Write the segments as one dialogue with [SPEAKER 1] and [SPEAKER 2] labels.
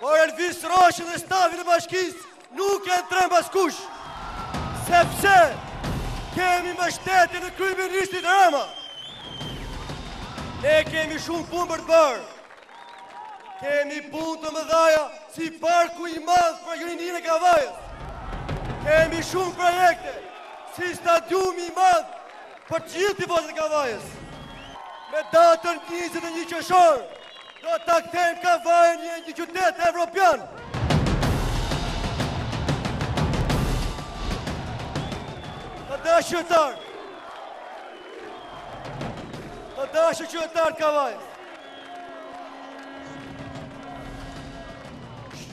[SPEAKER 1] Por Elvis Roshi dhe stafi i bashkisë nuk ia trembin askush, sepse kemi mbështetjen e kryeministrit Rama. Ne kemi shumë punë për të bërë. Kemi punë të mëdhaja si parku i madh për rininë e Kavajës. Kemi shumë projekte si stadiumi i madh Për të gjithë tifozët e Kavajës, me datën 21 qershor, do të kthejmë Kavajën në një qytet evropian. Të dashur qytetarë, të dashur qytetarë të Kavajës,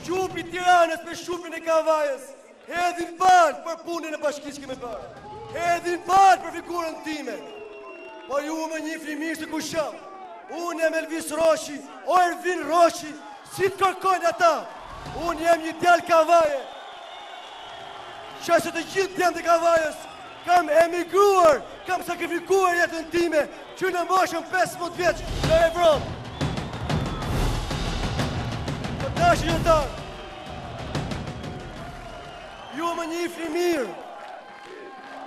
[SPEAKER 1] Shqupi i Tiranës me Shqupin e Kavajës, Hedhin baltë për punën e bashkisë që kemi bërë. Hedhin baltë për figurën time. Po ju më njihni mirë se kush jam. Unë jam Elvis Roshi, o Ervin Roshi, si të kërkojnë ata. Unë jam një djalë Kavaje. Që si të gjithë djemtë e Kavajës, Kam emigruar, kam sakrifikuar jetën time që në moshën 15 vjeç në Evropë. Të dashur qytetarë, ju më njihni mirë,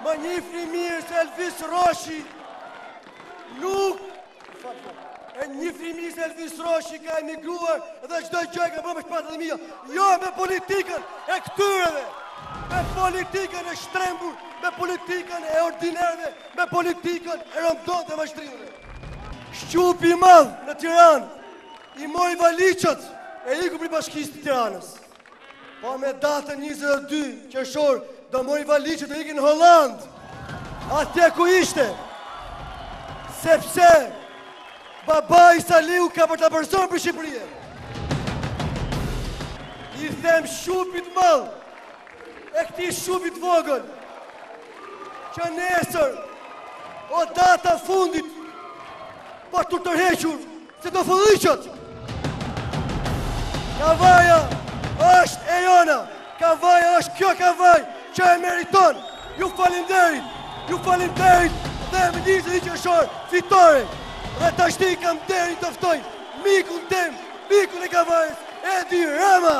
[SPEAKER 1] më njihni mirë se Elvis Roshi, nuk E njihni mirë se Elvis Roshi ka emigruar dhe çdo gjë ka bërë me shpatullat e mia. Jo me politikën e këtyreve, me politikën e shtrembër, me politikën e ordinerëve, me politikën e rëndomtë dhe mashtrimeve. Shqupi i madh në Tiranë, i mori valixhet e iku prej bashkisë të Tiranës. Po me datën 22 qershor do marri valixhet të ikin në Hollandë. Atje ku ishte. Sepse babai Saliu ka për ta përzënë prej Shqipërie. I them Shqupit madh e këtij Shqupit vogël që nesër o data fundit për t'u tërhequr Se do fëlliqet! Kavaja është e jona! Kavaja është kjo Kavajë që e meriton! Ju faleminderit! Ju faleminderit dhe me njëzet e një qershor fitore! Dhe tashti kam nderin të ftoj mikun tem, mikun e Kavajës, Edi Rama!